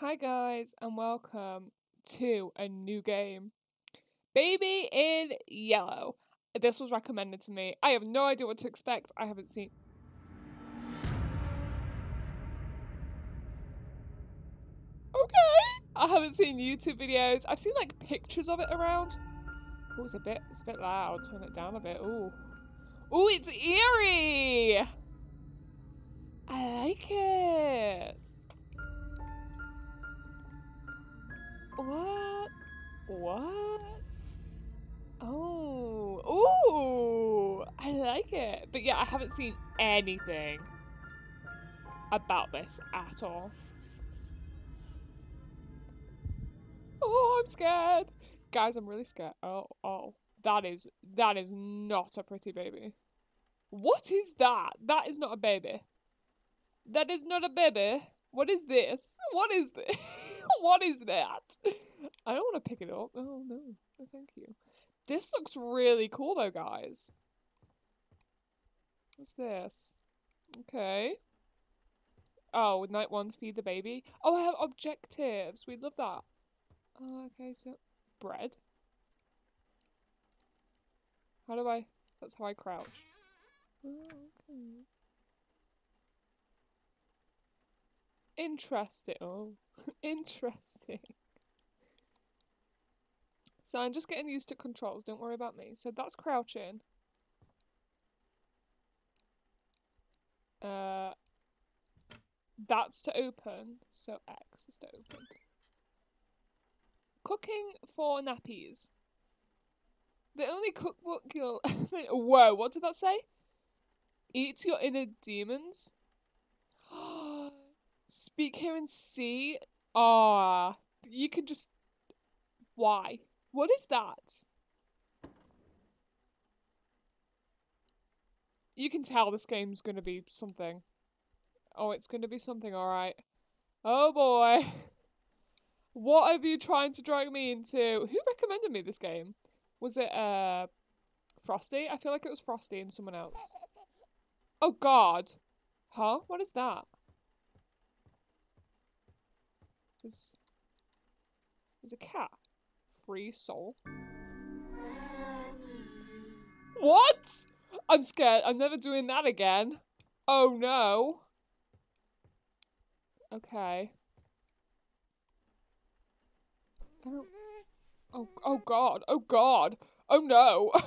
Hi guys and welcome to a new game. Baby in Yellow. This was recommended to me. I have no idea what to expect. I haven't seen Okay. I haven't seen YouTube videos. I've seen like pictures of it around. Oh, it's a bit it's a bit loud. Turn it down a bit. Ooh. Ooh, it's eerie. I like it. What? What? Oh, ooh, I like it. But yeah, I haven't seen anything about this at all. Oh, I'm scared. Guys, I'm really scared. Oh, oh. That is, that is not a pretty baby. What is that? That is not a baby. That is not a baby. What is this? What is this? what is that? I don't want to pick it up. Oh, no. No, thank you. This looks really cool, though, guys. What's this? Okay. Oh, night one, feed the baby. Oh, I have objectives. We love that. Oh, okay, so bread. How do I? That's how I crouch. Oh, okay. Interesting. Interesting. So I'm just getting used to controls. Don't worry about me. So that's crouching. Uh, that's to open. So X is to open. Cooking for nappies. The only cookbook you'll... Whoa, what did that say? Eat your inner demons? Speak, here and see? Ah, you can just... Why? What is that? You can tell this game's gonna be something. Oh, it's gonna be something, alright. Oh boy. What are you trying to drag me into? Who recommended me this game? Was it uh Frosty? I feel like it was Frosty and someone else. Oh god. Huh? What is that? There's, there's a cat. Free soul. What? I'm scared. I'm never doing that again. Oh no. Okay. I don't... Oh, oh god. Oh god. Oh no.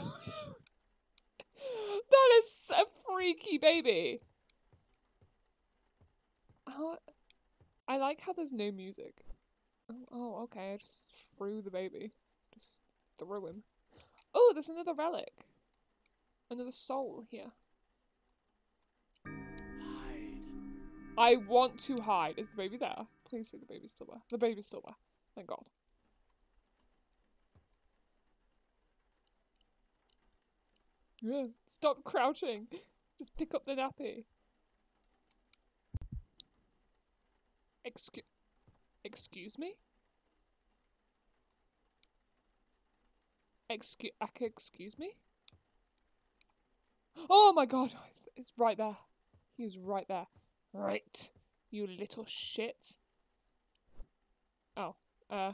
that is a freaky baby. Oh, I like how there's no music. Oh, oh, okay. I just threw the baby. Just threw him. Oh, there's another relic. Another soul here. Hide. I want to hide. Is the baby there? Please say the baby's still there. The baby's still there. Thank God. Yeah, stop crouching. Just pick up the nappy. Excuse, excuse me? Excuse, excuse me? Oh my god, it's, it's right there. He's right there. Right, you little shit. Oh, uh.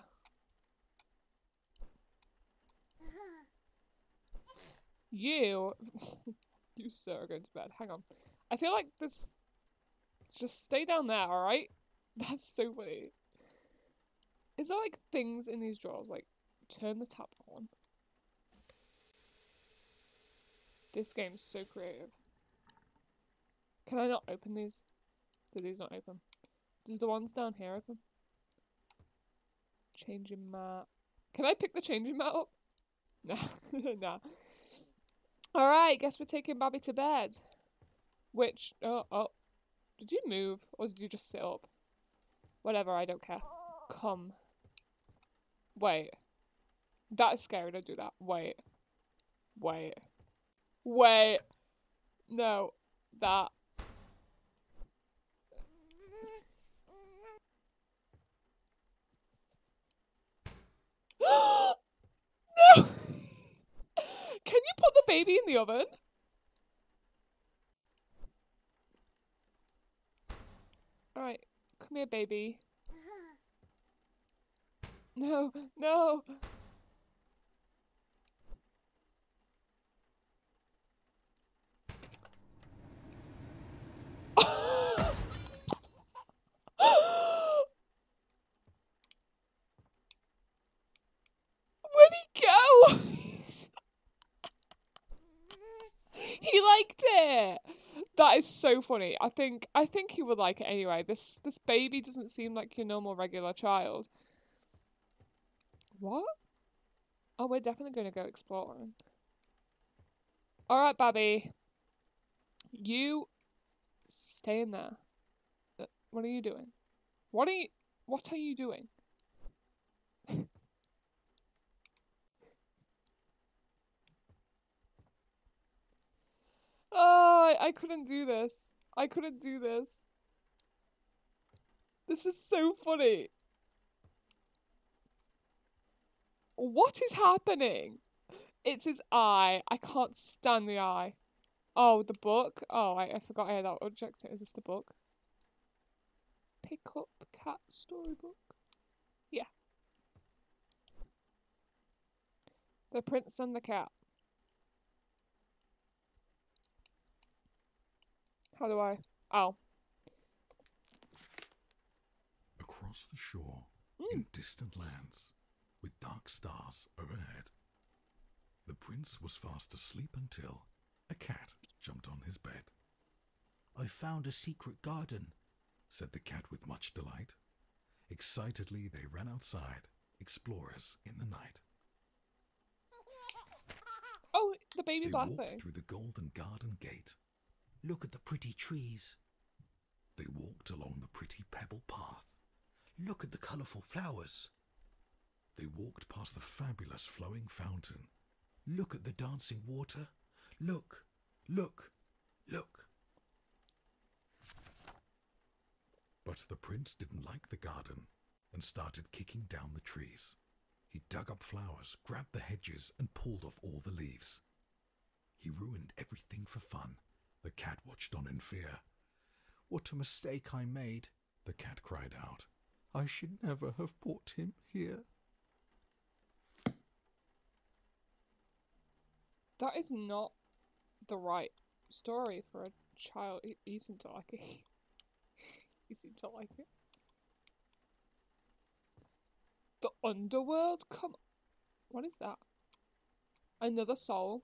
You, you sir are going to bed. Hang on. I feel like this, just stay down there, alright? That's so funny. Is there like things in these drawers, like turn the tap on? This game's so creative. Can I not open these? Do these not open? Does the ones down here open? Changing mat. Can I pick the changing mat up? Nah, nah. Alright, guess we're taking Babby to bed. Which, oh, oh. Did you move? Or did you just sit up? Whatever, I don't care. Come. Wait. That is scary, don't do that. Wait. Wait. Wait. No. That. no! Can you put the baby in the oven? Alright. Come here, baby. No, no. Where'd he go? he liked it. That is so funny. I think I think he would like it anyway. This this baby doesn't seem like your normal regular child. What? Oh, we're definitely going to go exploring. All right, Babby. You stay in there. Uh, What are you doing? What are you What are you doing? Oh, I, I couldn't do this. I couldn't do this. This is so funny. What is happening? It's his eye. I can't stand the eye. Oh, the book. Oh, I, I forgot I had that object. Is this the book? Pick up cat storybook. Yeah. The Prince and the Cat. How do I? Oh. Across the shore, Mm. in distant lands, with dark stars overhead, the prince was fast asleep until a cat jumped on his bed. I found a secret garden. Said the cat with much delight. Excitedly, they ran outside, explorers in the night. Oh, the baby's They walked laughing. through the golden garden gate. Look at the pretty trees. They walked along the pretty pebble path. Look at the colourful flowers. They walked past the fabulous flowing fountain. Look at the dancing water. Look, look, look. But the prince didn't like the garden and started kicking down the trees. He dug up flowers, grabbed the hedges, and pulled off all the leaves. He ruined everything for fun. The cat watched on in fear. What a mistake I made. The cat cried out. I should never have brought him here. That is not the right story for a child. He, he seemed to like it. he seemed to like it. The underworld? Come What is that? Another soul?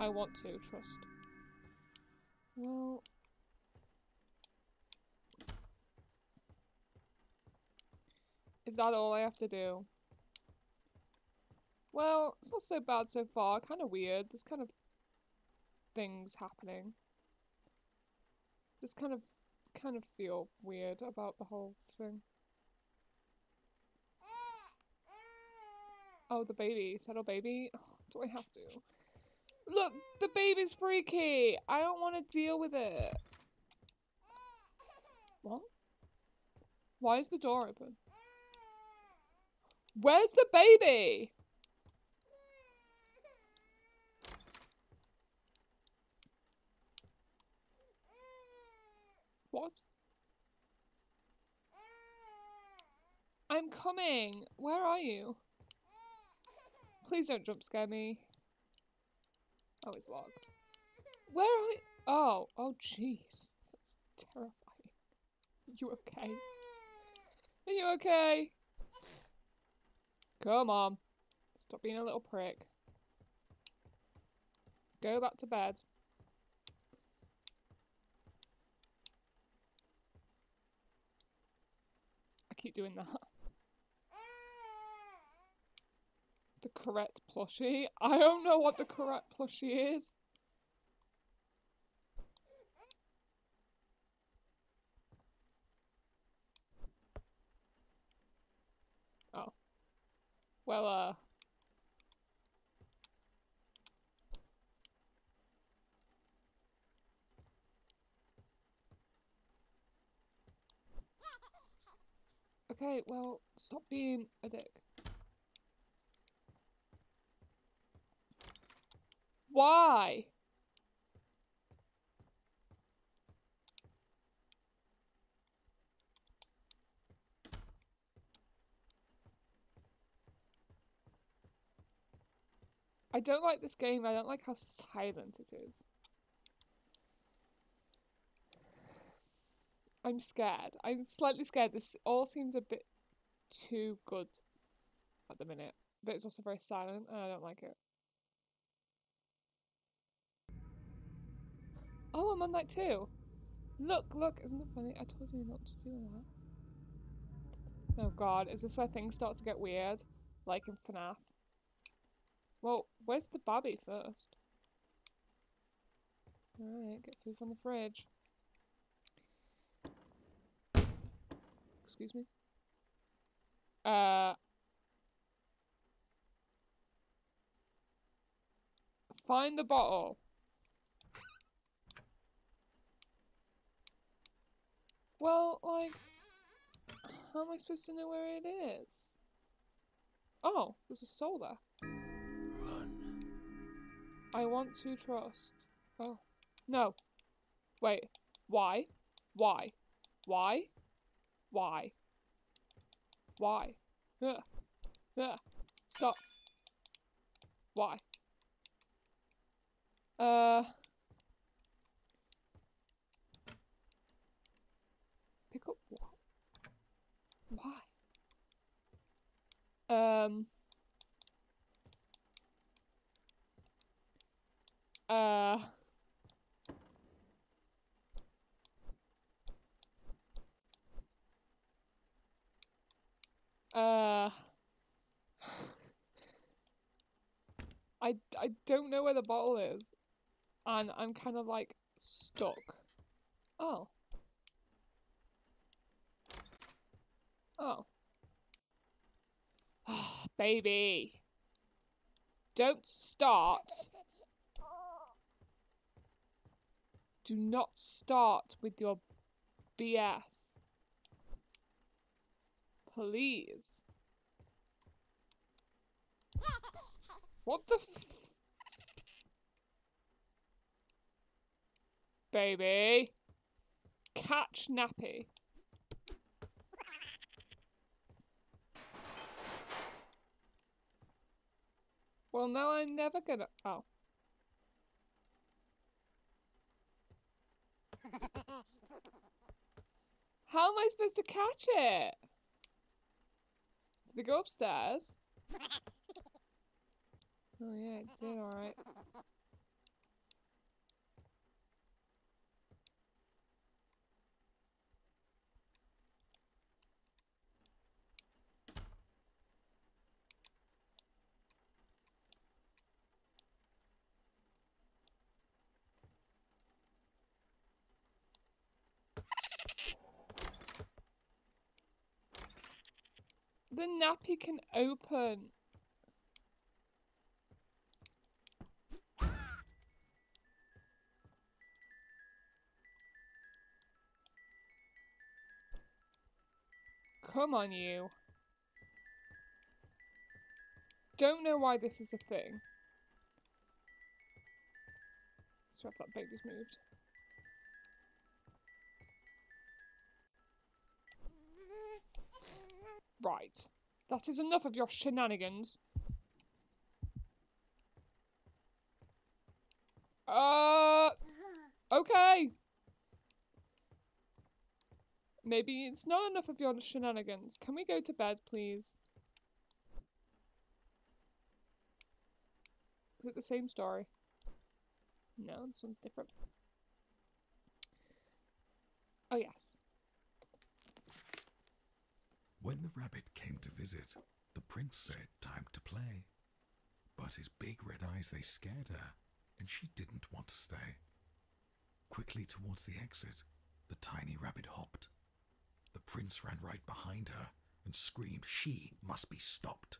I want to, trust. Well... Is that all I have to do? Well, it's not so bad so far. Kind of weird. There's kind of things happening. Just kind of, kind of feel weird about the whole thing. Oh, the baby. Settle baby. Oh, do I have to? Look, the baby's freaky. I don't want to deal with it. What? Why is the door open? Where's the baby? What? I'm coming. Where are you? Please don't jump scare me. Oh, it's locked. Where are you? Oh, oh, jeez. That's terrifying. Are You okay? Are you okay? Come on. Stop being a little prick. Go back to bed. I keep doing that. The correct plushie? I don't know what the correct plushie is. Oh. Well, uh. Okay, well, stop being a dick. Why? I don't like this game. I don't like how silent it is. I'm scared. I'm slightly scared. This all seems a bit too good at the minute. But it's also very silent and I don't like it. Oh, I'm on that too. Look, look, isn't it funny? I told you not to do that. Oh god, is this where things start to get weird? Like in FNAF? Well, where's the Babby first? Alright, get food from the fridge. Excuse me? Uh... Find the bottle. Well, like, how am I supposed to know where it is? Oh, there's a soul there. Run. I want to trust. Oh. No. Wait. Why? Why? Why? Why? Why? Ugh. Ugh. Stop. Why? Uh. Pick up what? Why? Um. Uh. Uh. I, I don't know where the bottle is. And I'm kind of like stuck. Oh. Oh. Oh, baby. Don't start. Do not start with your BS. Please. What the f- Baby. Catch nappy. Well, now I'm never gonna. Oh. How am I supposed to catch it? Did we go upstairs? Oh yeah, it did alright. The nappy can open. Come on, you. Don't know why this is a thing. So if that baby's moved. Right. That is enough of your shenanigans. Uh. Okay. Maybe it's not enough of your shenanigans. Can we go to bed, please? Is it the same story? No, this one's different. Oh, yes. When the rabbit came to visit, the prince said time to play. But his big red eyes, they scared her, and she didn't want to stay. Quickly towards the exit, the tiny rabbit hopped. The prince ran right behind her and screamed she must be stopped.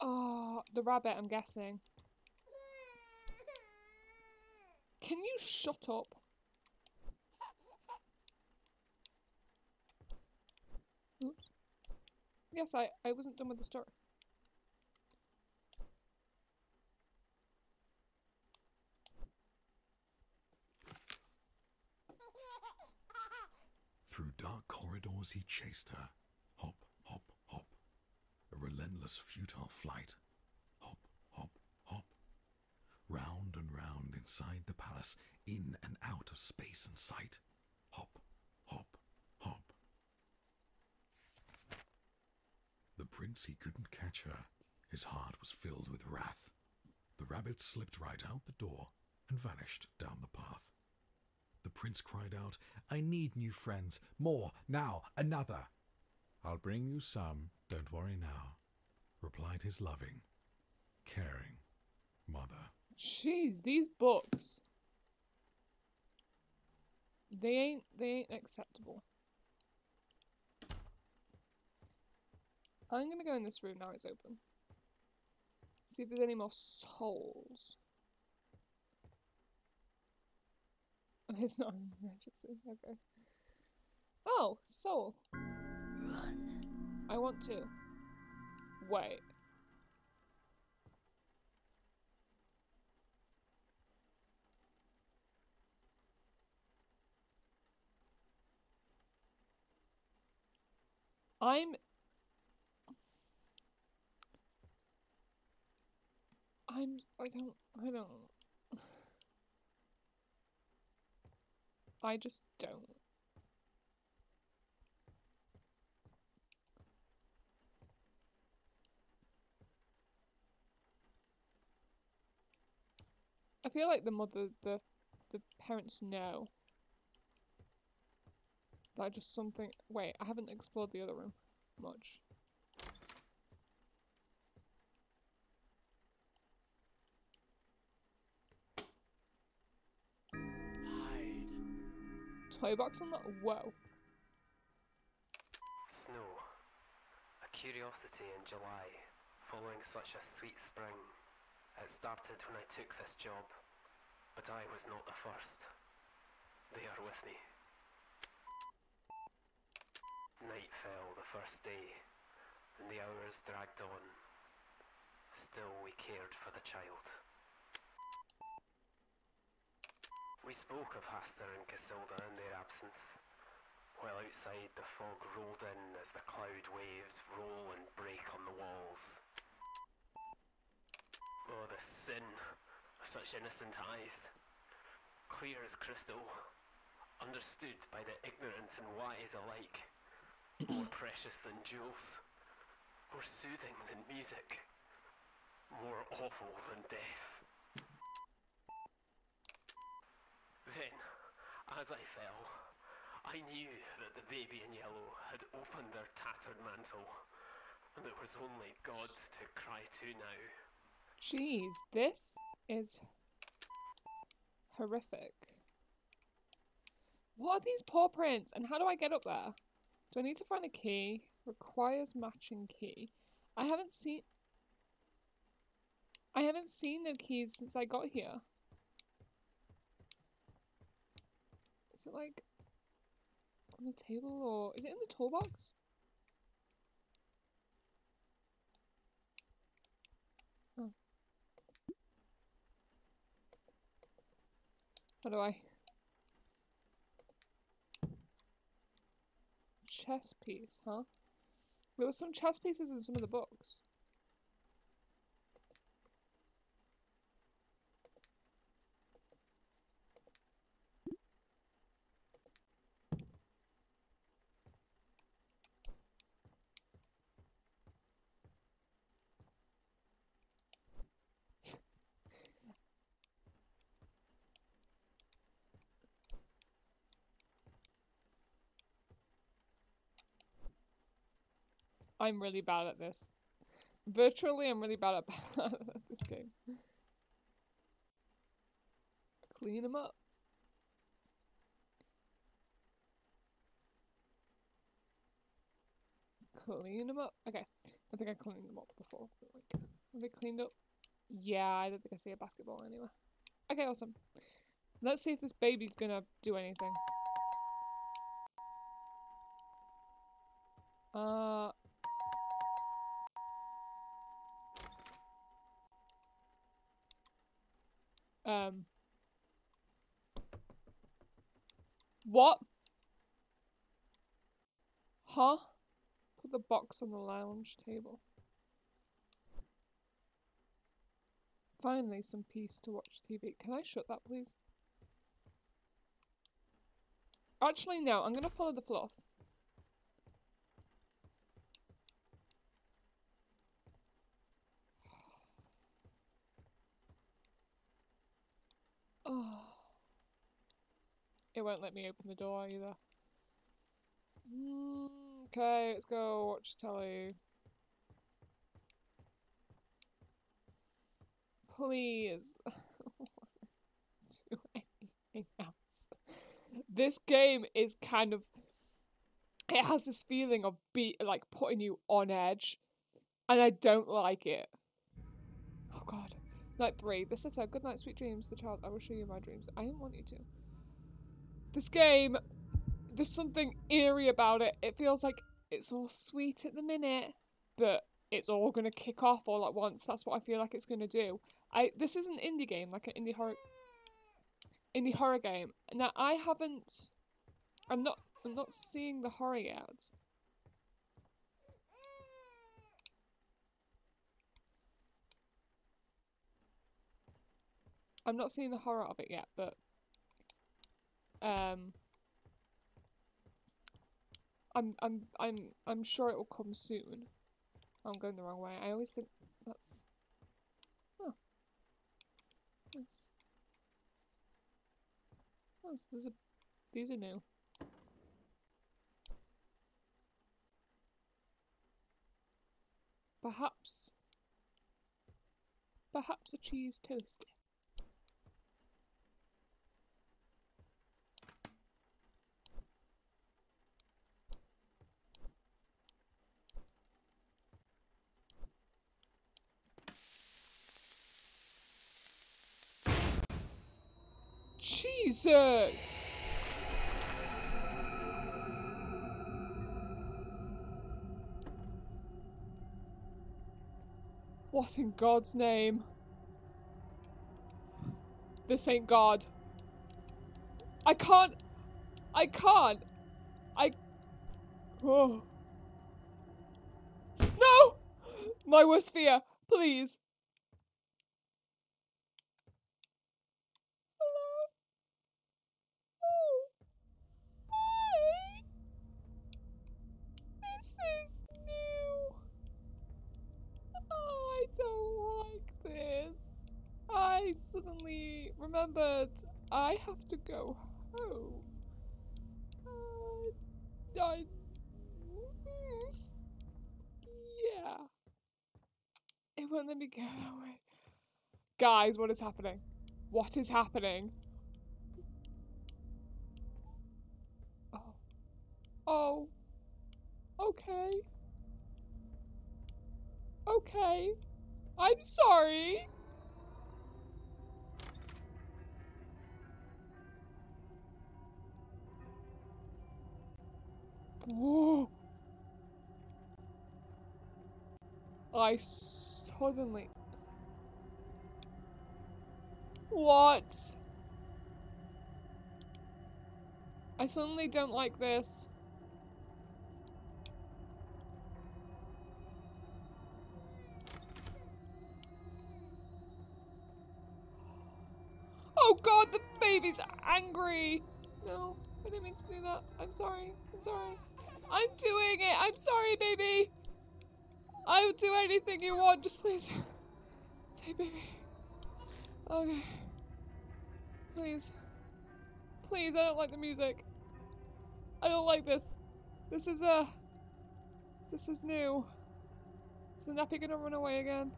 Oh, the rabbit, I'm guessing. Can you shut up? Oops. Yes, I, I wasn't done with the story. Through dark corridors he chased her. Hop, hop, hop. A relentless, futile flight. Round and round inside the palace, in and out of space and sight. Hop, hop, hop. The prince, he couldn't catch her. His heart was filled with wrath. The rabbit slipped right out the door and vanished down the path. The prince cried out, I need new friends. More, now, another. I'll bring you some, don't worry now, replied his loving, caring mother. Jeez, these books. They ain't they ain't acceptable. I'm gonna go in this room now it's open. See if there's any more souls. Oh, it's not an emergency, okay. Oh, soul. Run. I want to. Wait. I'm I'm I don't I don't I just don't. I feel like the mother the the parents know. That just something wait, I haven't explored the other room much. Hide. Toy box on that whoa. Snow. A curiosity in July, following such a sweet spring. It started when I took this job, but I was not the first. They are with me. Night fell the first day, and the hours dragged on. Still, we cared for the child. We spoke of Hastur and Casilda in their absence, while outside the fog rolled in as the cloud waves roll and break on the walls. Oh, the sin of such innocent eyes, clear as crystal, understood by the ignorant and wise alike, more precious than jewels, more soothing than music, more awful than death. Then, as I fell, I knew that the baby in yellow had opened their tattered mantle, and there was only God to cry to now. Jeez, this is horrific. What are these paw prints and how do I get up there? Do I need to find a key? Requires matching key. I haven't seen I haven't seen no keys since I got here. Is it like on the table or is it in the toolbox? How do I? Chess piece, huh? There were some chess pieces in some of the books. I'm really bad at this. Virtually, I'm really bad at this game. Clean them up. Clean them up. Okay. I think I cleaned them up before. Like, are they cleaned up? Yeah, I don't think I see a basketball anywhere. Okay, awesome. Let's see if this baby's gonna do anything. Uh, Um. What? Huh? Put the box on the lounge table. Finally, some peace to watch TV. Can I shut that, please? Actually, no. I'm going to follow the fluff. Oh. It won't let me open the door either. Mm, okay, let's go watch telly. Please. Do anything else. This game is kind of it has this feeling of be like putting you on edge and I don't like it. Night three. The a good night, sweet dreams. The child, I will show you my dreams. I didn't want you to. This game, there's something eerie about it. It feels like it's all sweet at the minute, but it's all gonna kick off all at once. That's what I feel like it's gonna do. I this is an indie game, like an indie horror indie horror game. Now I haven't I'm not I'm not seeing the horror yet. I'm not seeing the horror of it yet, but um I'm I'm I'm I'm sure it will come soon. I'm going the wrong way. I always think that's Oh. Nice. Oh, so there's a these are new. Perhaps perhaps a cheese toast. What in God's name? This ain't God. I can't. I can't. I. Oh. No! My worst fear. Please. Hello? Oh. Hi. This is new. I don't like this. I remembered I have to go home. Uh, I. Yeah. It won't let me go that way. Guys, what is happening? What is happening? Oh. Oh. Okay. Okay. I'm sorry. Whoa. I suddenly. What? I suddenly don't like this. Oh god, the baby's angry! No, I didn't mean to do that. I'm sorry. I'm sorry. I'm doing it! I'm sorry, baby! I will do anything you want, just please. Say baby. Okay. Please. Please, I don't like the music. I don't like this. This is, uh... This is new. Is the nappy gonna run away again?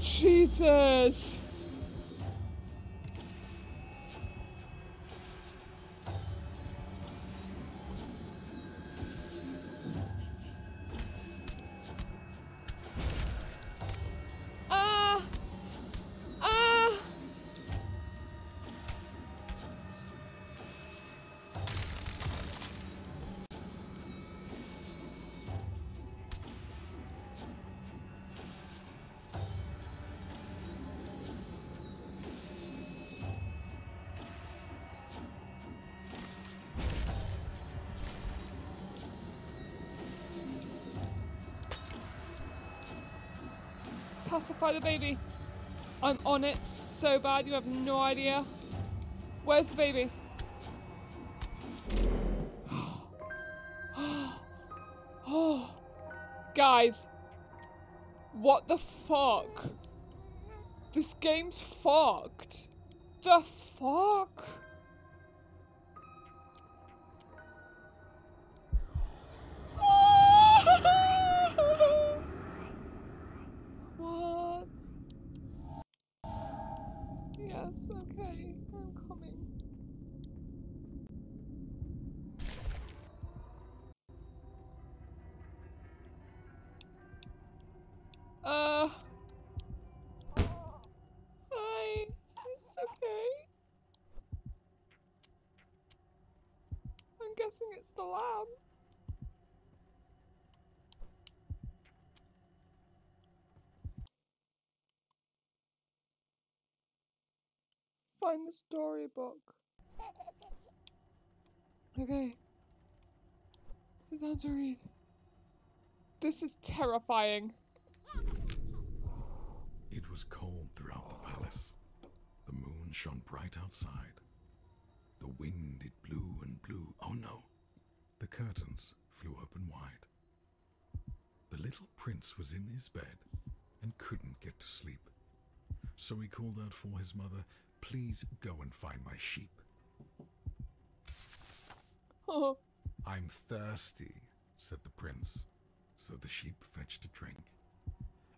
Jesus! Pacify the baby. I'm on it so bad, you have no idea. Where's the baby? oh, guys, what the fuck? This game's fucked. The fuck? Guessing it's the lab. Find the storybook. Okay. Sit down to read. This is terrifying. It was cold throughout the palace. The moon shone bright outside. The wind, it blew and blew. Oh no! The curtains flew open wide. The little prince was in his bed and couldn't get to sleep. So he called out for his mother, Please go and find my sheep. Oh, I'm thirsty, said the prince. So the sheep fetched a drink.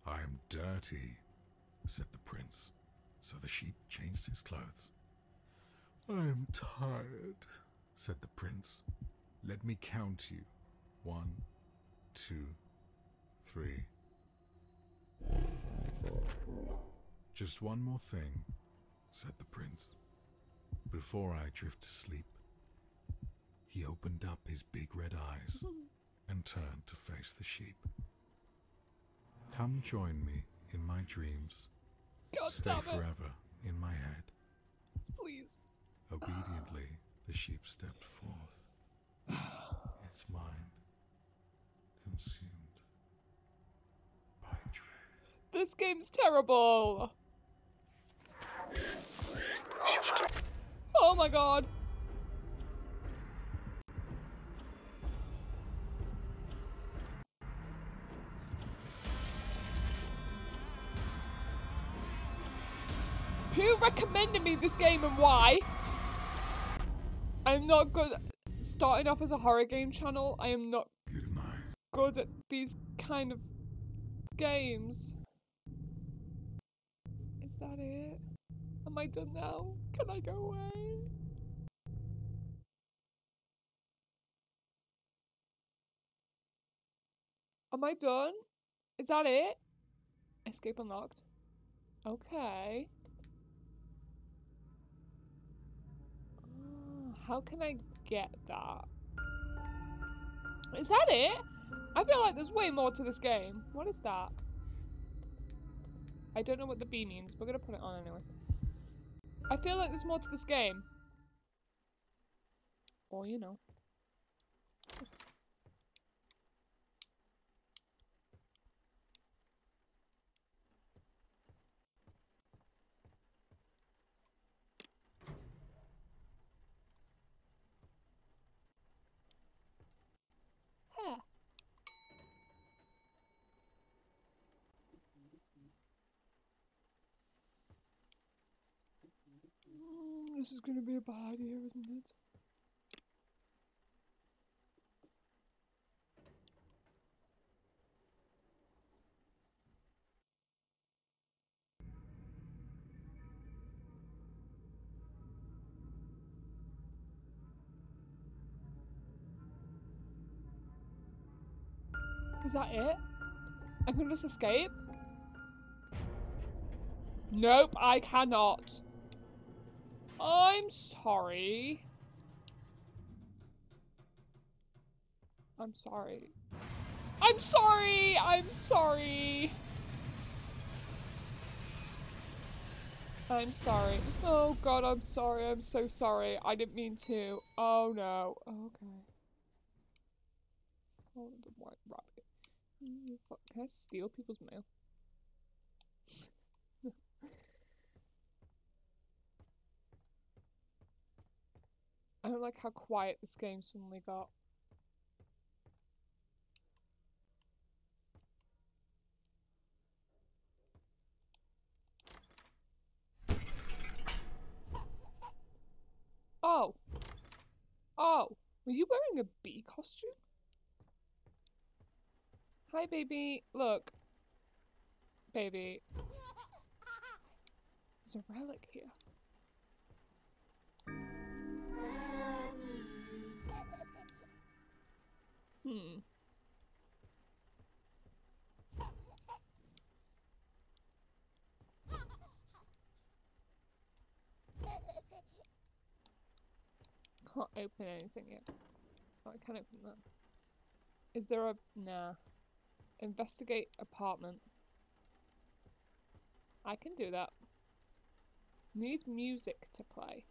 I'm dirty, said the prince. So the sheep changed his clothes. I'm tired, said the prince. Let me count you. One, two, three. Just one more thing, said the prince. Before I drift to sleep, he opened up his big red eyes and turned to face the sheep. Come join me in my dreams. God Stay forever in my head. Please. Obediently, the sheep stepped forth, its mind consumed by dread. This game's terrible. Oh my god. Who recommended me this game and why? I'm not good starting off as a horror game channel. I am not Good at these kind of games. Is that it? Am I done now? Can I go away? Am I done? Is that it? Escape unlocked. Okay. How can I get that? Is that it? I feel like there's way more to this game. What is that? I don't know what the B means. We're gonna put it on anyway. I feel like there's more to this game. Or you know. Huh. Mm, this is gonna be a bad idea, isn't it? Is that it? I can just escape? Nope, I cannot. I'm sorry. I'm sorry. I'm sorry! I'm sorry! I'm sorry. Oh god, I'm sorry. I'm so sorry. I didn't mean to. Oh no. Okay. Oh, the white rabbit. Can I steal people's mail? I don't like how quiet this game suddenly got. Oh. Oh. Were you wearing a bee costume? Hi, baby. Look. Baby. There's a relic here. Hmm. Can't open anything yet. Oh, I can open that. Is there a... Nah. Investigate apartment. I can do that. Need music to play.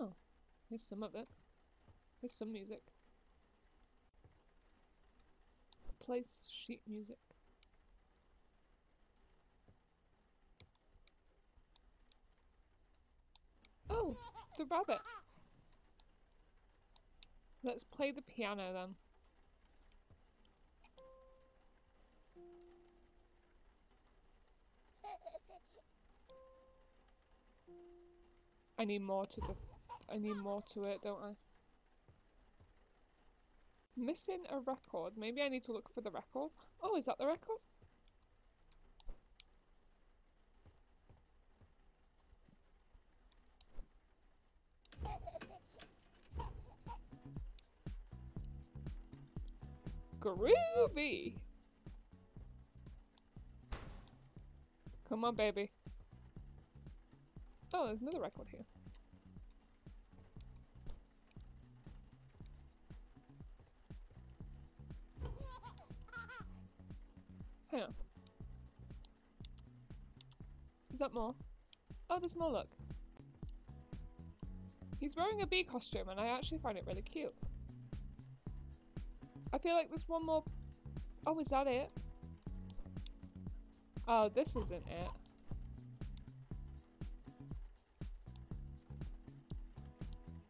Oh, here's some of it. Here's some music. Place sheet music. Oh, the rabbit. Let's play the piano then. I need more to the I need more to it, don't I? Missing a record. Maybe I need to look for the record. Oh, is that the record? Groovy! Come on, baby. Oh, there's another record here. Hang on. Is that more? Oh, there's more, look. He's wearing a bee costume and I actually find it really cute. I feel like there's one more... Oh, is that it? Oh, this isn't it.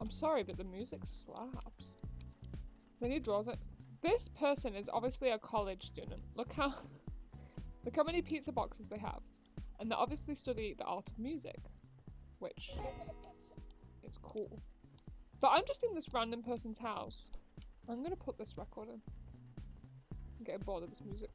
I'm sorry, but the music slaps. Then he draws it. This person is obviously a college student. Look how... look how many pizza boxes they have. And they obviously study the art of music. Which... is cool. But I'm just in this random person's house. I'm gonna put this record in. I'm getting bored of this music.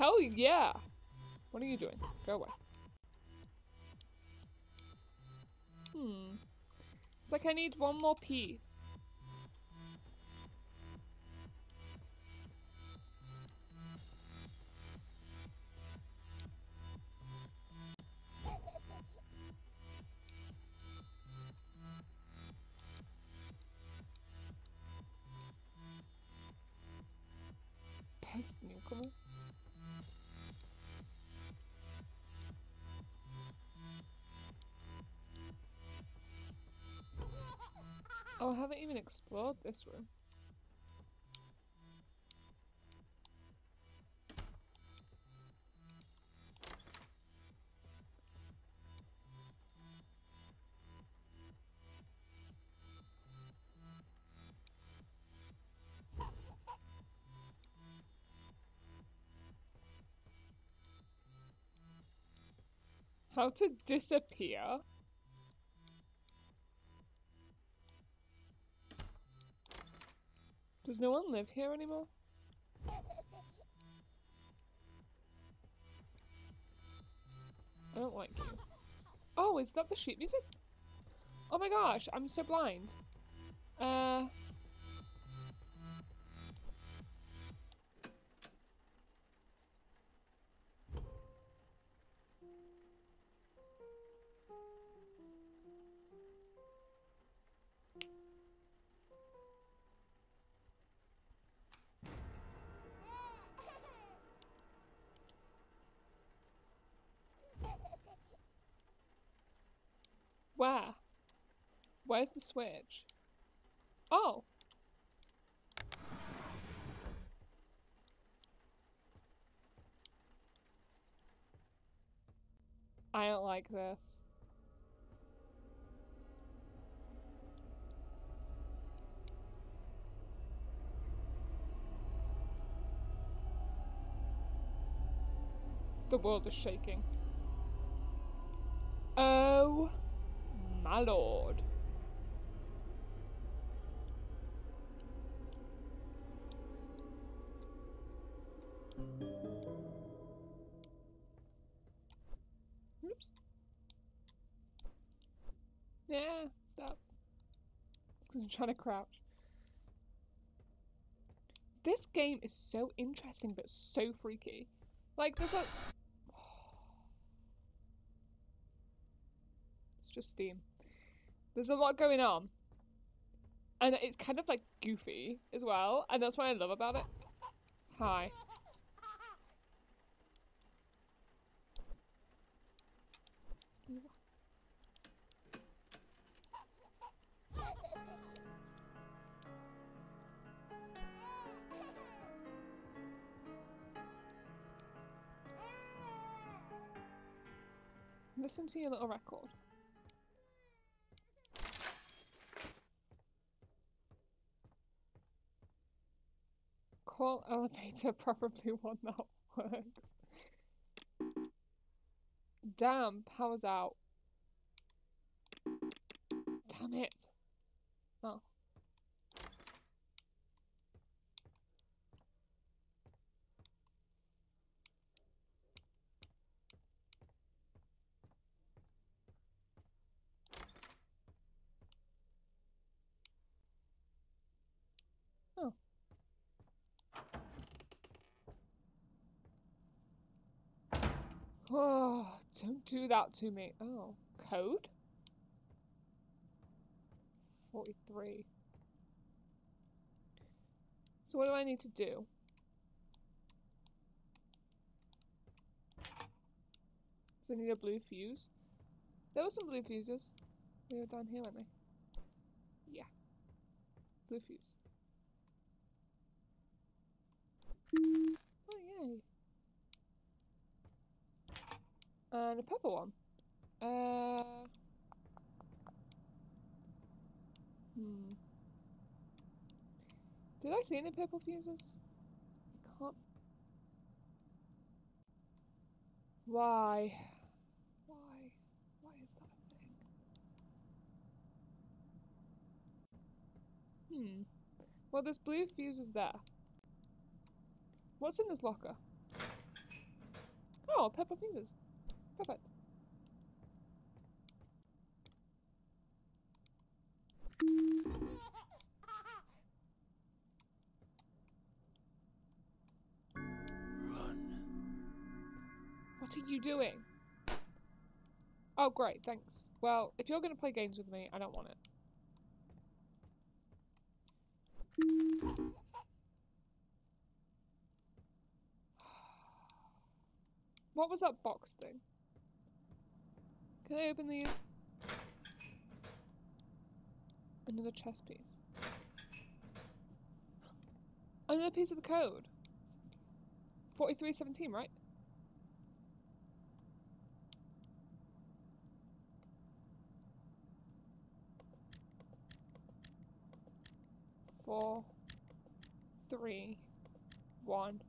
Hell yeah! What are you doing? Go away. Hmm. It's like I need one more piece. Haven't even explored this room. How to disappear? Does no one live here anymore? I don't like you. Oh, is that the sheet music? Oh my gosh, I'm so blind. Uh... Where? Where's the switch? Oh. I don't like this. The world is shaking. Oh my lord. Oops. Yeah, stop. Because I'm trying to crouch. This game is so interesting but so freaky. Like, there's a. It's just Steam. There's a lot going on. And it's kind of like goofy as well. And that's what I love about it. Hi. Listen to your little record. Call elevator, probably one that works. Damn, power's out. Damn it. Oh, don't do that to me. Oh, code? 43. So what do I need to do? Do I need a blue fuse? There were some blue fuses. They were down here, weren't they? Yeah. Blue fuse. Oh, yay. And a purple one. Uh. Hmm. Did I see any purple fuses? I can't. Why? Why? Why is that a thing? Hmm. Well, there's blue fuses there. What's in this locker? Oh, purple fuses. Perfect. Run. What are you doing? Oh, great, thanks. Well, if you're going to play games with me, I don't want it. What was that box thing? Can I open these? Another chess piece. Oh, another piece of the code. 4317, right? Four, three, one.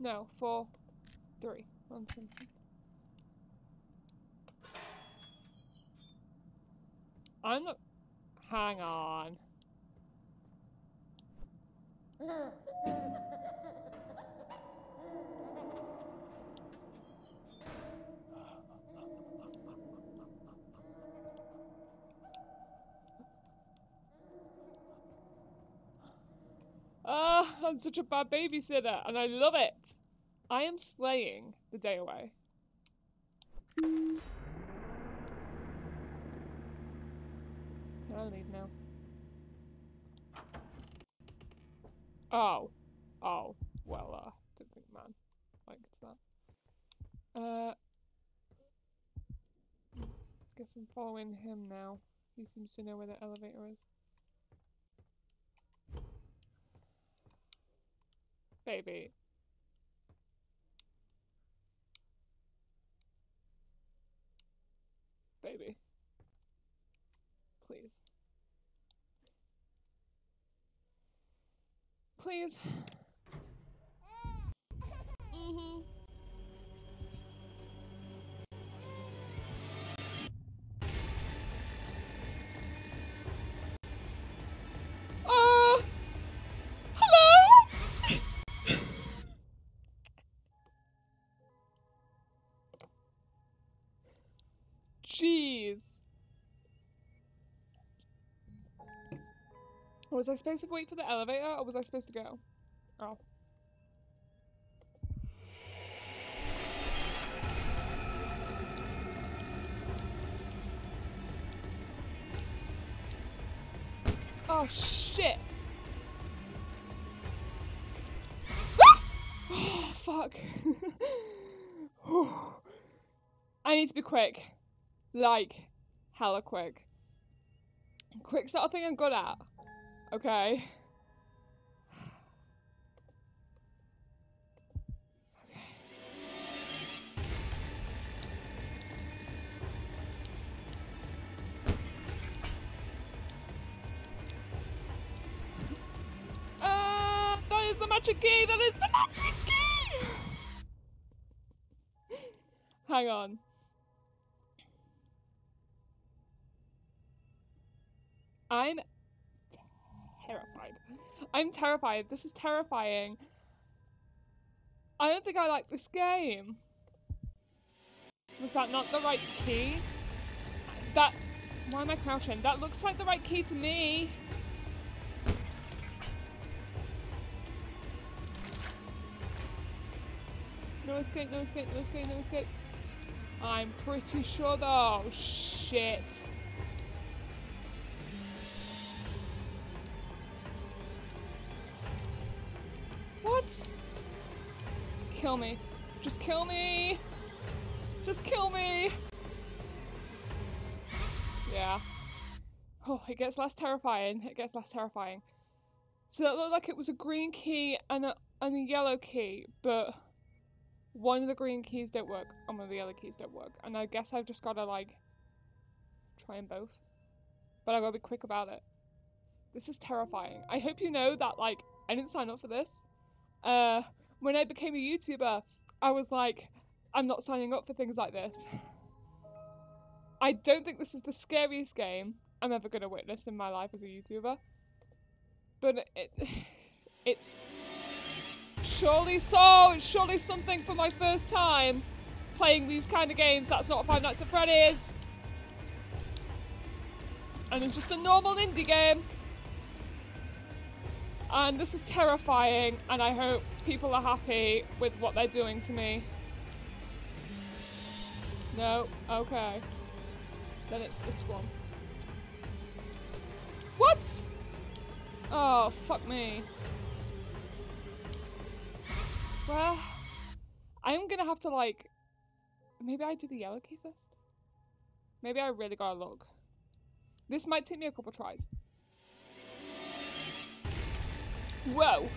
No, four, three. Two, three. I'm not. Hang on. Ah, I'm such a bad babysitter, and I love it. I am slaying the day away. Can I leave now? Oh. Oh. Well, uh, don't think man liked that. Uh, Guess I'm following him now. He seems to know where the elevator is. Baby. Baby. Please. Please. Mm-hmm. Jeez. Was I supposed to wait for the elevator or was I supposed to go? Oh. Oh shit. oh fuck. I need to be quick. Like, hella quick. Quick's not a thing I'm good at. Okay. Uh, the magic key! That is the magic key! Hang on. I'm terrified. I'm terrified. This is terrifying. I don't think I like this game. Was that not the right key? That... Why am I crouching? That looks like the right key to me. No escape, no escape, no escape, no escape. I'm pretty sure though. Shit. Kill me. Just kill me. Just kill me. Yeah. Oh, it gets less terrifying. It gets less terrifying. So that looked like it was a green key and a, and a yellow key, but one of the green keys don't work and one of the yellow keys don't work. And I guess I've just gotta like try them both. But I gotta be quick about it. This is terrifying. I hope you know that like I didn't sign up for this. Uh when I became a YouTuber, I was like, I'm not signing up for things like this. I don't think this is the scariest game I'm ever gonna witness in my life as a YouTuber. But it it's Surely so! It's surely something for my first time playing these kind of games. That's not Five Nights at Freddy's. And it's just a normal indie game. And this is terrifying, and I hope people are happy with what they're doing to me. No? Okay. Then it's this one. What? Oh, fuck me. Well, I'm gonna have to like. Maybe I do the yellow key first. Maybe I really gotta look. This might take me a couple tries. Whoa!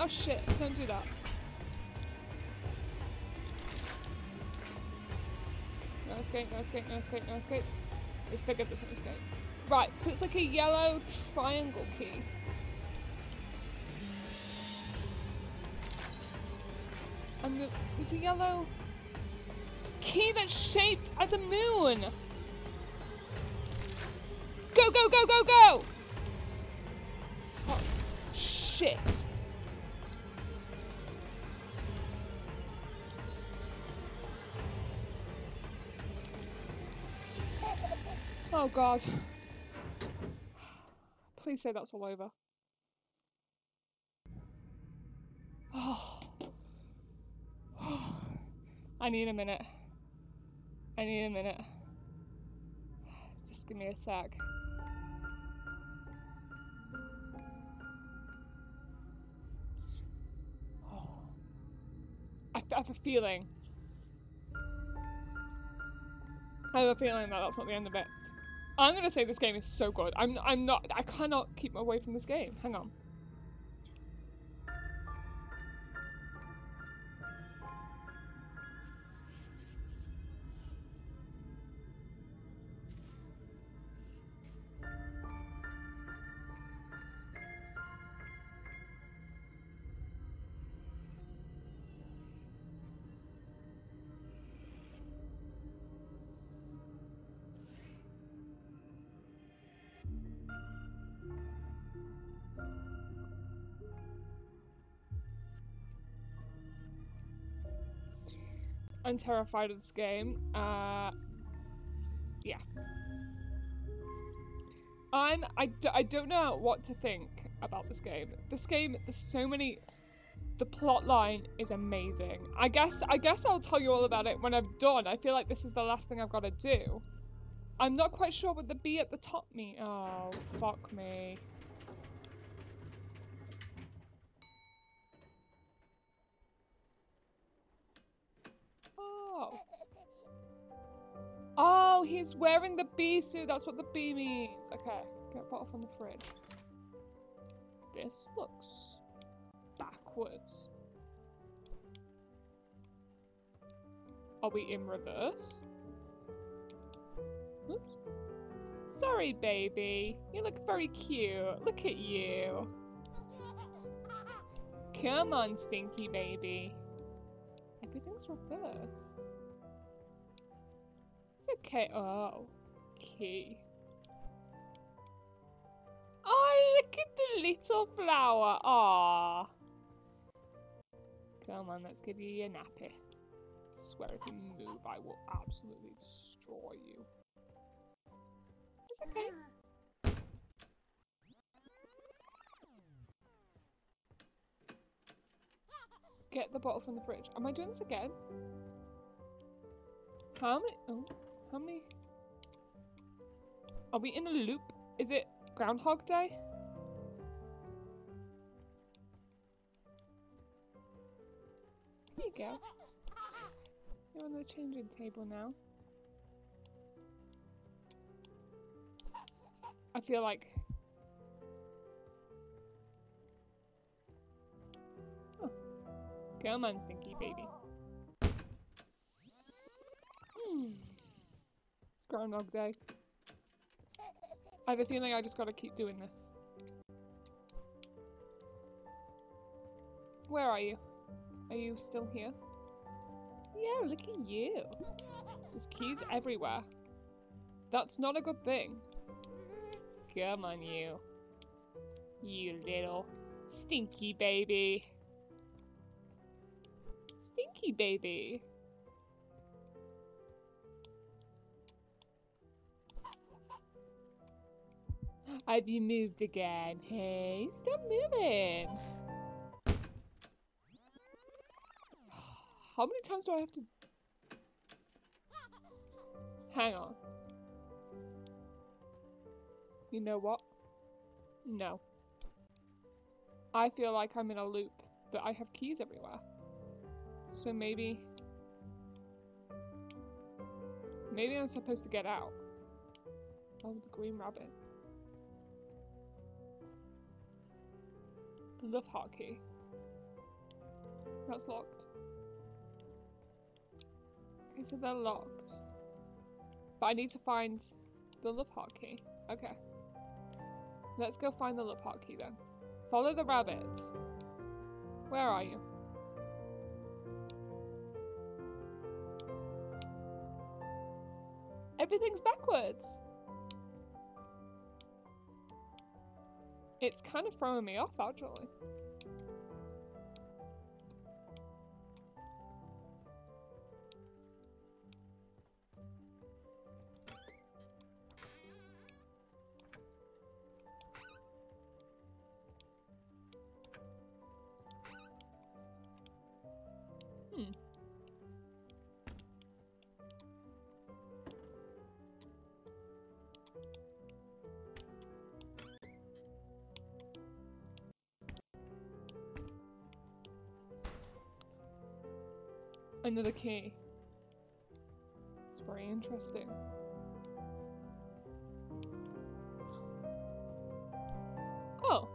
Oh shit, don't do that. No escape, no escape, no escape, no escape. We figured this no escape. Right, so it's like a yellow triangle key. And the, there's a yellow key that's shaped as a moon. Go, go, go, go, go! Shit. Oh god. Please say that's all over. Oh. I need a minute. I need a minute. Just give me a sec. I have a feeling. I have a feeling that that's not the end of it. I'm gonna say this game is so good. I'm I'm not I cannot keep away from this game. Hang on. I'm terrified of this game. Uh, yeah. I'm. I, d- I don't know what to think about this game. This game, there's so many. The plot line is amazing. I guess. I guess I'll tell you all about it when I'm done. I feel like this is the last thing I've got to do. I'm not quite sure what the B at the top means. Oh, fuck me. Oh, he's wearing the bee suit. That's what the bee means. Okay, get bottle from the fridge. This looks backwards. Are we in reverse? Oops. Sorry, baby. You look very cute. Look at you. Come on, stinky baby. Everything's reversed. Okay. Oh, key. Oh, look at the little flower. Ah. Come on, let's give you your nappy. swear if you move, I will absolutely destroy you. It's okay. Get the bottle from the fridge. Am I doing this again? How many? Oh, how many? Are we in a loop? Is it Groundhog Day? There you go. You're on the changing table now. I feel like Come on, stinky baby. Hmm. Groundhog Day. I have a feeling I just gotta keep doing this. Where are you? Are you still here? Yeah, look at you. There's keys everywhere. That's not a good thing. Come on, you. You little stinky baby. Stinky baby. Have you moved again? Hey, stop moving. How many times do I have to... Hang on. You know what? No. I feel like I'm in a loop, but I have keys everywhere. So maybe... Maybe I'm supposed to get out. Oh, the green rabbit. Love hotkey. That's locked. Okay, so they're locked. But I need to find the love hotkey. Okay. Let's go find the love hotkey then. Follow the rabbits. Where are you? Everything's backwards. It's kind of throwing me off, actually. Another key. It's Very interesting. Oh.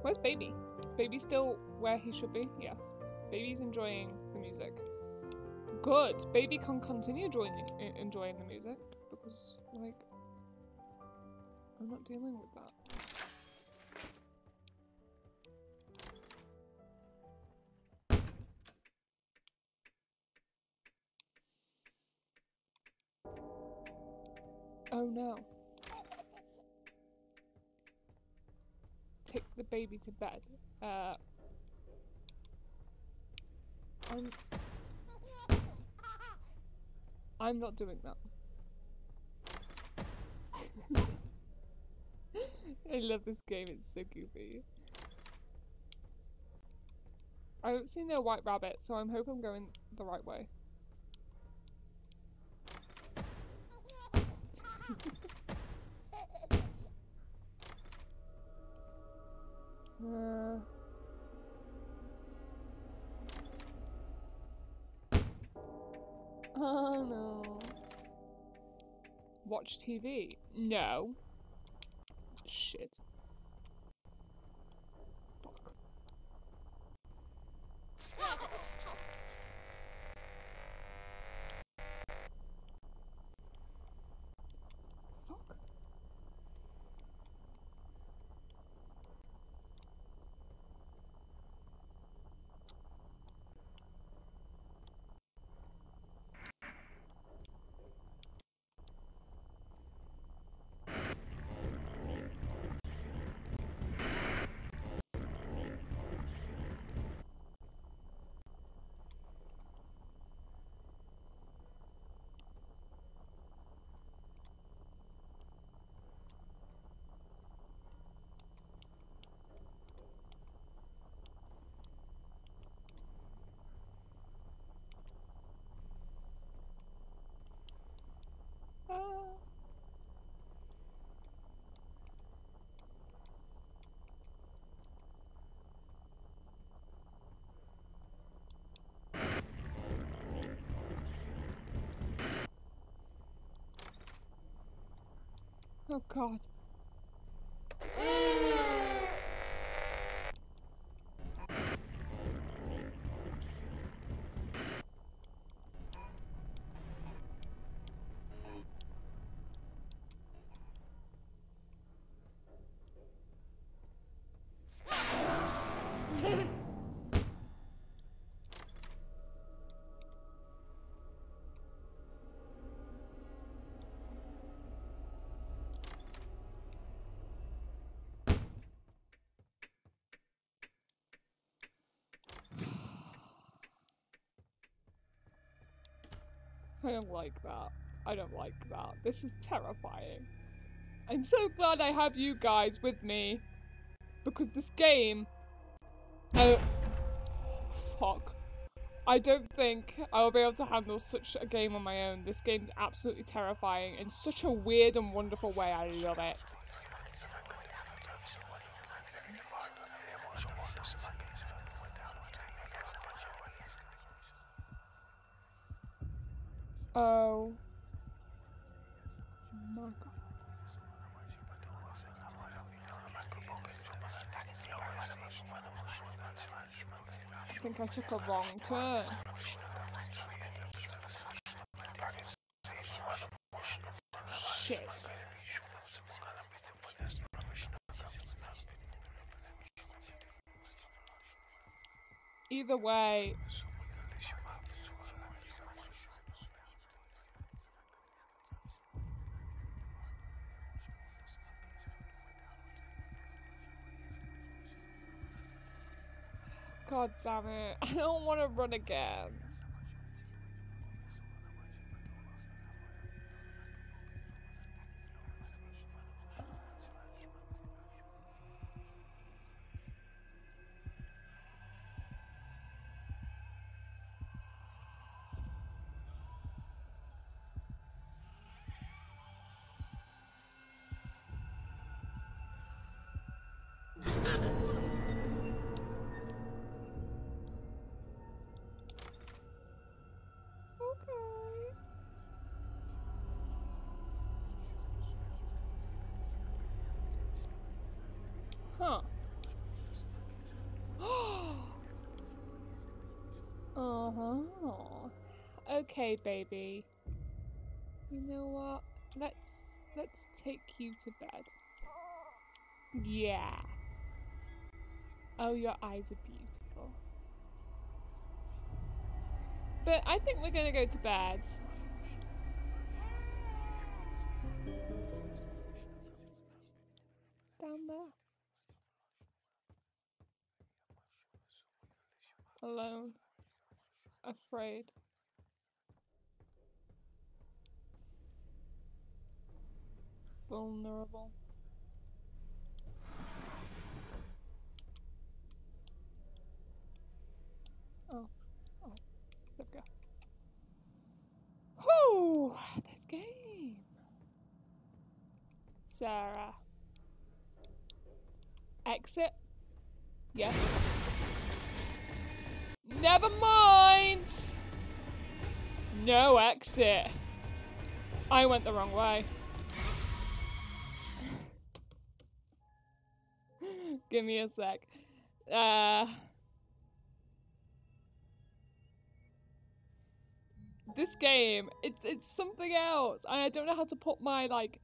Where's baby? Is baby still where he should be? Yes. Baby's enjoying the music. Good. Baby can continue enjoying the music because like I'm not dealing with that. The baby to bed. Uh, I'm... I'm not doing that. I love this game, it's so goofy. I don't see no white rabbit, so I'm hoping I'm going the right way. uh... Oh no. Watch TV? No. Shit. Fuck. Fuck. Ah. Oh god. I don't like that. I don't like that. This is terrifying. I'm so glad I have you guys with me. Because this game... Oh, fuck. I don't think I'll be able to handle such a game on my own. This game's absolutely terrifying in such a weird and wonderful way. I love it. Oh. I think I took a wrong turn. Shit. Either way, God damn it. I don't want to run again. Huh. oh. Okay, baby. You know what? Let's let's take you to bed. Yeah. Oh, your eyes are beautiful. But I think we're going to go to bed. Down there. Alone. Afraid. Vulnerable. Oh. Oh. There we go. Whew! This game. Sarah. Exit? Yes. Never mind! No exit. I went the wrong way. Give me a sec. Uh, this game, it's it's something else. I don't know how to put my like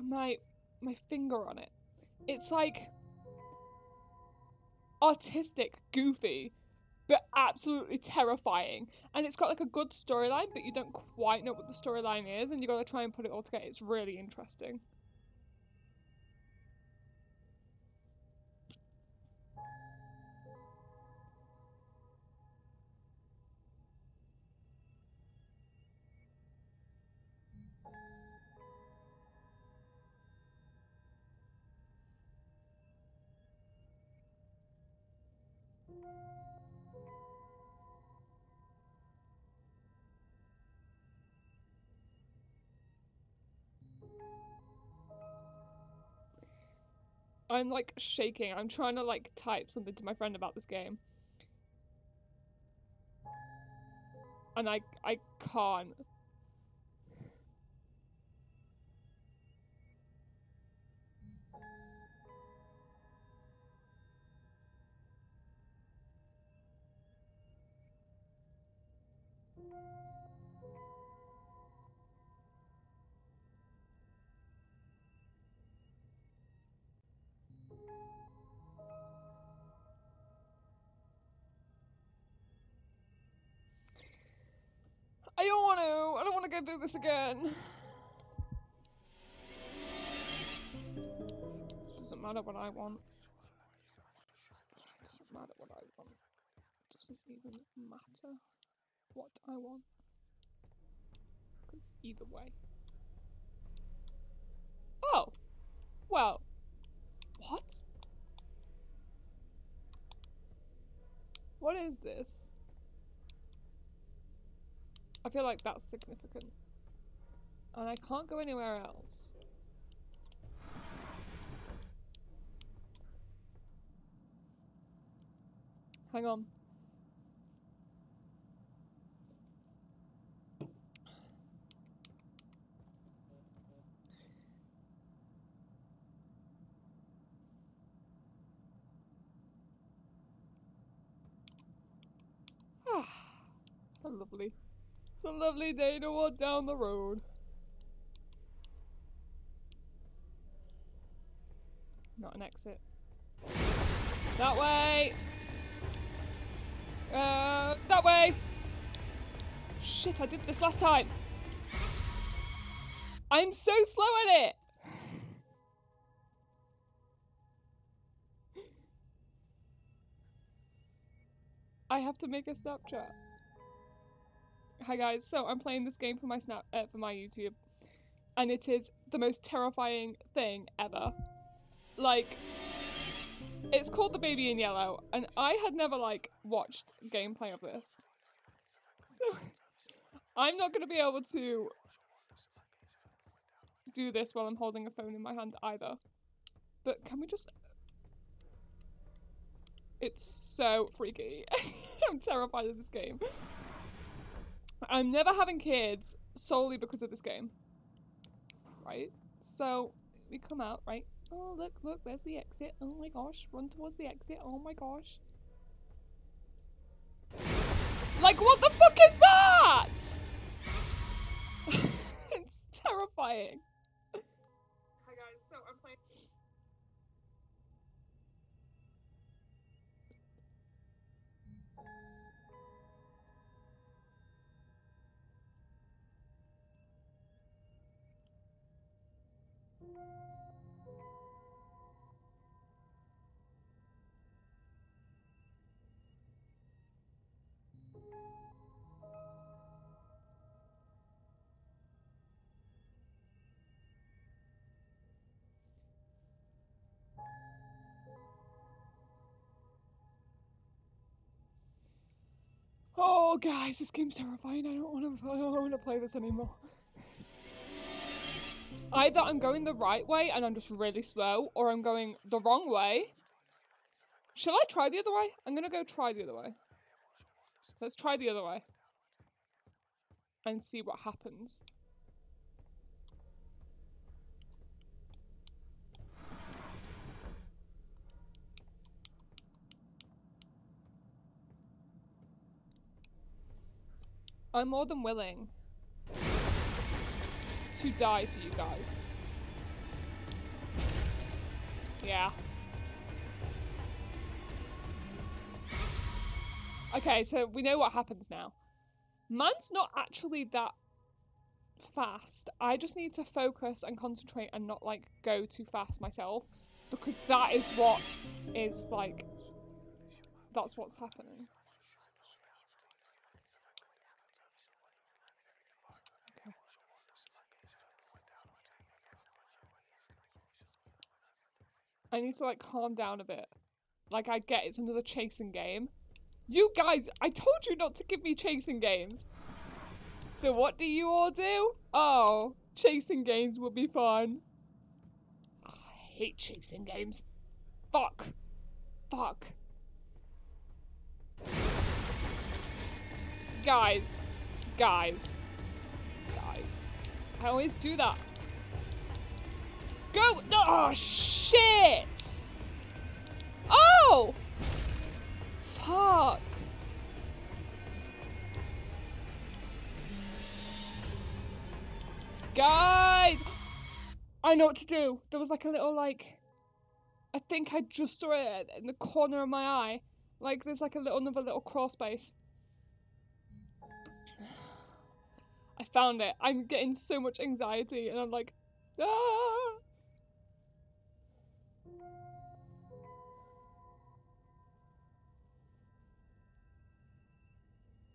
my my finger on it. It's like artistic, goofy, but absolutely terrifying. And it's got like a good storyline, but you don't quite know what the storyline is, and you gotta try and put it all together. It's really interesting. I'm like shaking. I'm trying to like type something to my friend about this game. And I I can't. Through this again. Doesn't matter what I want. Doesn't matter what I want. Doesn't even matter what I want. Because either way. Oh! Well. What? What is this? I feel like that's significant. And I can't go anywhere else. Hang on. Lovely. It's a lovely day to walk down the road. Not an exit. That way! Uh, that way! Shit, I did this last time! I'm so slow at it! I have to make a Snapchat. Hi guys, so I'm playing this game for my snap uh, for my YouTube, and it is the most terrifying thing ever. Like, it's called The Baby in Yellow, and I had never like watched gameplay of this, so I'm not gonna be able to do this while I'm holding a phone in my hand either. But can we just? It's so freaky. I'm terrified of this game. I'm never having kids solely because of this game. Right? So, we come out, right? Oh, look, look, there's the exit. Oh my gosh, run towards the exit. Oh my gosh. Like, what the fuck is that? it's terrifying. Oh, guys, this game's terrifying. I don't want to. I don't want to play this anymore. Either I'm going the right way and I'm just really slow, or I'm going the wrong way. Shall I try the other way? I'm gonna go try the other way. Let's try the other way. And see what happens. I'm more than willing to die for you guys. Yeah. Okay, so we know what happens now. Man's not actually that fast. I just need to focus and concentrate and not like go too fast myself because that is what is like that's what's happening. I need to like calm down a bit. Like I get it's another chasing game. You guys, I told you not to give me chasing games. So what do you all do? Oh, chasing games will be fun. I hate chasing games. Fuck. Fuck. Guys. Guys. Guys. I always do that. Go! Oh, shit! Oh! Fuck. Guys! I know what to do. There was like a little like I think I just saw it in the corner of my eye. Like there's like a little another little crawl space. I found it. I'm getting so much anxiety and I'm like ah!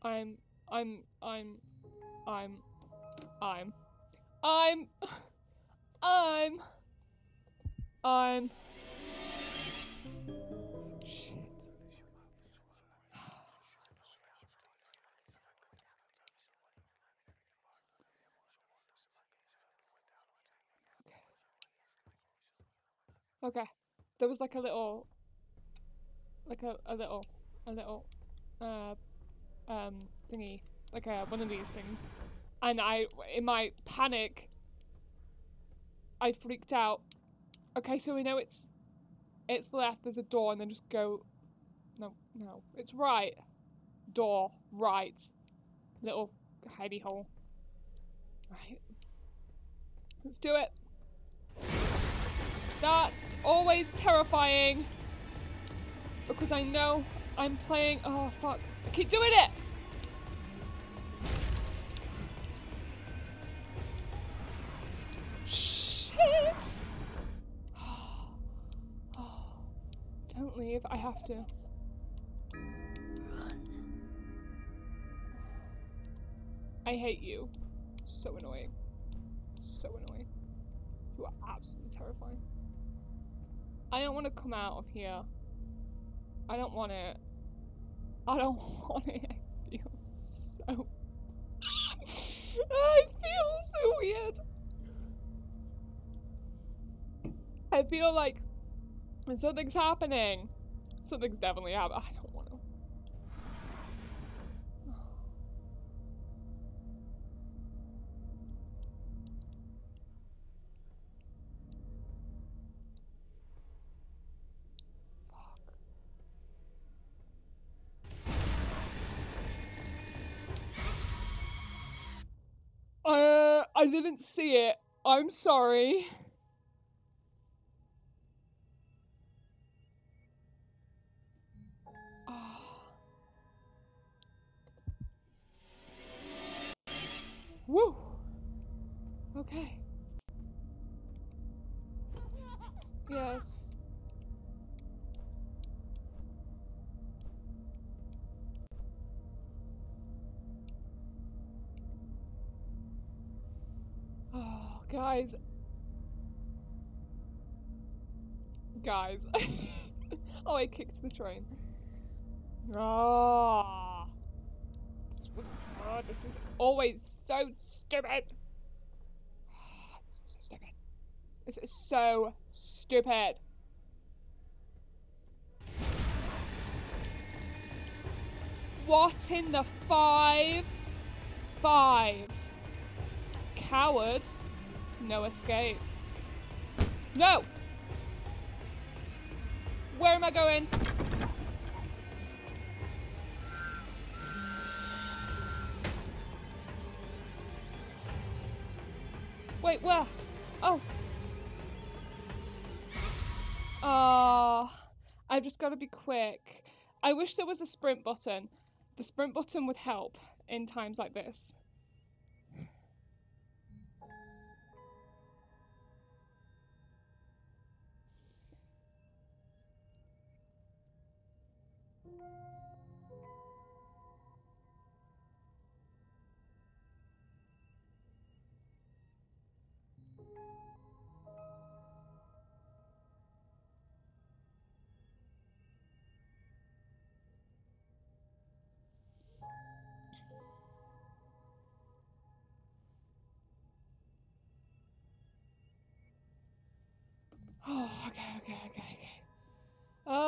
I'm I'm I'm I'm I'm I'm I'm I'm shit. Okay. There was like a little like a, a little a little uh um thingy like a one of these things. And i in my panic i freaked out. Okay so we know it's it's left there's a door and then just go no no it's right. Door right. Little hidey hole. Right. Let's do it. That's always terrifying. Because i know i'm playing oh fuck keep doing it! Shit! Don't leave, I have to. I hate you. So annoying. So annoying. You are absolutely terrifying. I don't want to come out of here. I don't want it. I don't want it. I feel so. I feel so weird. I feel like something's happening. Something's definitely happening. I don't I didn't see it. I'm sorry. Ah. Woo! Okay. Yes. Guys. Guys. oh, I kicked the train. Ah. This, oh, this is always so stupid. This is so stupid. This is so stupid. What in the five? Five. Coward. No escape. No! Where am I going? Wait, where? Oh. Ah, I've just got to be quick. I wish there was a sprint button. The sprint button would help in times like this.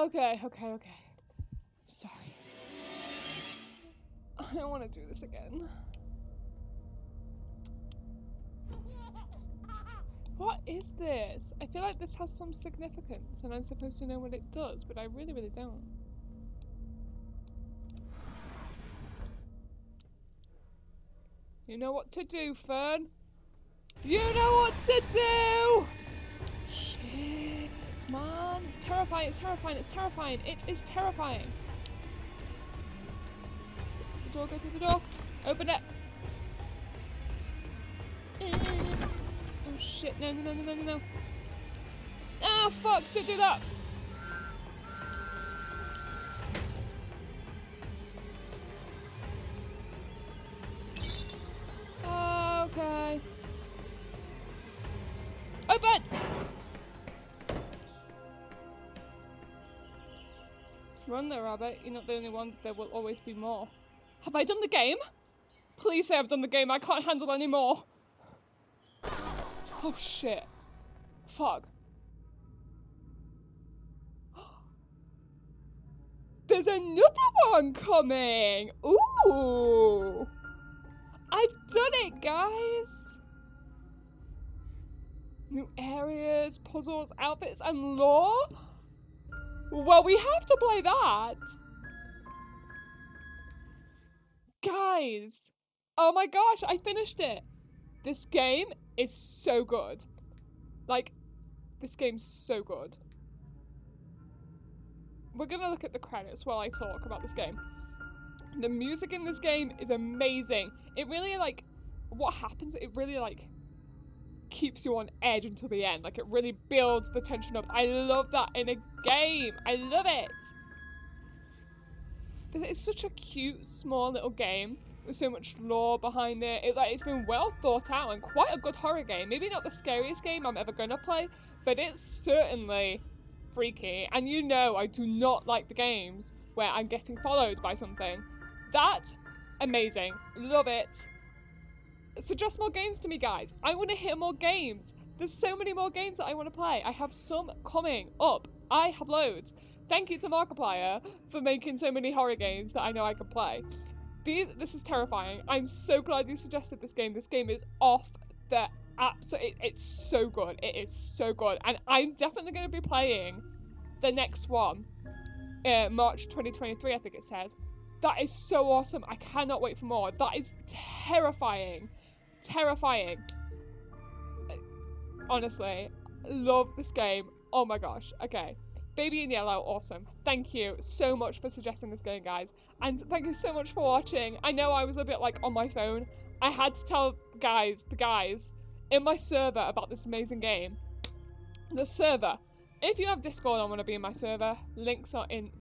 Okay. Okay, okay. Sorry. I don't want to do this again. What is this? I feel like this has some significance and I'm supposed to know what it does, but I really, really don't. You know what to do, Fern. You know what to do! Man. It's terrifying, it's terrifying, it's terrifying. It is terrifying. The door, go through the door. Open it. Oh shit, no, no, no, no, no, no. Ah, fuck, don't do that. Run there, rabbit. You're not the only one. There will always be more. Have I done the game? Please say I've done the game. I can't handle any more. Oh shit. Fuck. There's another one coming. Ooh. I've done it, guys. New areas, puzzles, outfits, and lore? Well, we have to play that. Guys. Oh my gosh, I finished it. This game is so good. Like, this game's so good. We're gonna look at the credits while I talk about this game. The music in this game is amazing. It really like what happens, it really like keeps you on edge until the end. Like it really builds the tension up. I love that in a game. I love it. It's such a cute, small little game with so much lore behind it. it like, it's been well thought out and quite a good horror game. Maybe not the scariest game I'm ever gonna play, but it's certainly freaky. And you know I do not like the games where I'm getting followed by something. That, amazing. Love it. Suggest more games to me, guys. I want to hear more games. There's so many more games that I want to play. I have some coming up. I have loads. Thank you to Markiplier for making so many horror games that I know I can play. These, this is terrifying. I'm so glad you suggested this game. This game is off the absolute. It, it's so good. It is so good, and I'm definitely going to be playing the next one, uh, March 2023. I think it says. That is so awesome. I cannot wait for more. That is terrifying. Terrifying. Uh, honestly, love this game. Oh my gosh. Okay. Baby in Yellow, awesome. Thank you so much for suggesting this game, guys. And thank you so much for watching. I know I was a bit like on my phone. I had to tell guys, the guys, in my server about this amazing game. The server. If you have Discord and want to be in my server, links are in